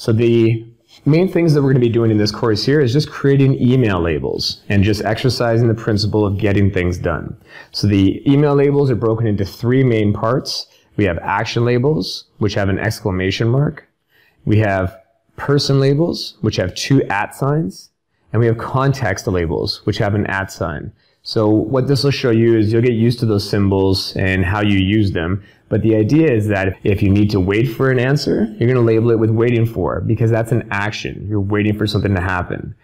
So the main things that we're going to be doing in this course here is just creating email labels and just exercising the principle of getting things done. So the email labels are broken into three main parts. We have action labels, which have an exclamation mark. We have person labels, which have two at signs. And we have context labels, which have an at sign. So what this will show you is you'll get used to those symbols and how you use them. But the idea is that if you need to wait for an answer, you're going to label it with waiting for because that's an action. You're waiting for something to happen.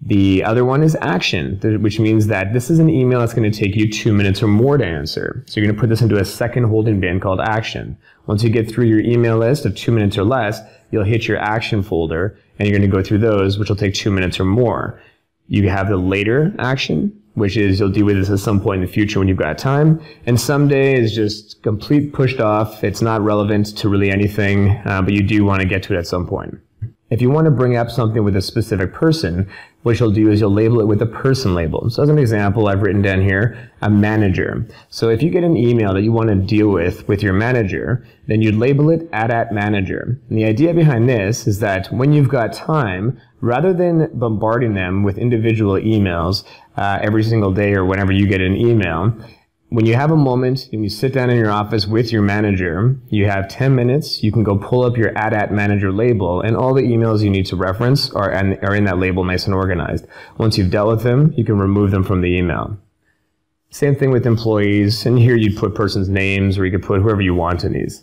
The other one is action, which means that this is an email that's going to take you two minutes or more to answer. So you're going to put this into a second holding bin called action. Once you get through your email list of two minutes or less, you'll hit your action folder and you're going to go through those, which will take two minutes or more. You have the later action, which is you'll deal with this at some point in the future when you've got time. And someday is just complete pushed off. It's not relevant to really anything, uh, but you do want to get to it at some point. If you want to bring up something with a specific person, what you'll do is you'll label it with a person label. So as an example, I've written down here, a manager. So if you get an email that you want to deal with with your manager, then you'd label it at at manager. And the idea behind this is that when you've got time, rather than bombarding them with individual emails uh, every single day or whenever you get an email, when you have a moment and you sit down in your office with your manager, you have 10 minutes, you can go pull up your at at manager label and all the emails you need to reference are, are in that label nice and organized. Once you've dealt with them, you can remove them from the email. Same thing with employees, and here you'd put person's names or you could put whoever you want in these.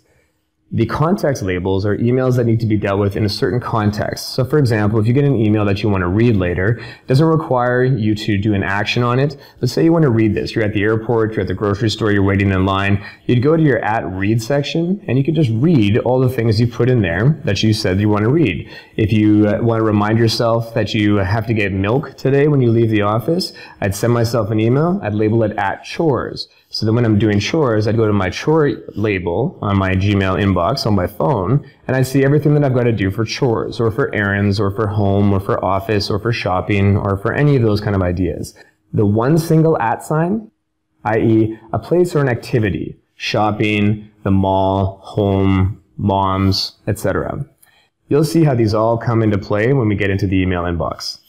The context labels are emails that need to be dealt with in a certain context. So for example, if you get an email that you want to read later, it doesn't require you to do an action on it. Let's say you want to read this. You're at the airport, you're at the grocery store, you're waiting in line. You'd go to your at read section and you could just read all the things you put in there that you said you want to read. If you uh, want to remind yourself that you have to get milk today when you leave the office, I'd send myself an email. I'd label it at chores. So then when I'm doing chores, I'd go to my chore label on my Gmail inbox on my phone, and I'd see everything that I've got to do for chores, or for errands, or for home, or for office, or for shopping, or for any of those kind of ideas. The one single at sign, i.e. a place or an activity, shopping, the mall, home, moms, etc. You'll see how these all come into play when we get into the email inbox.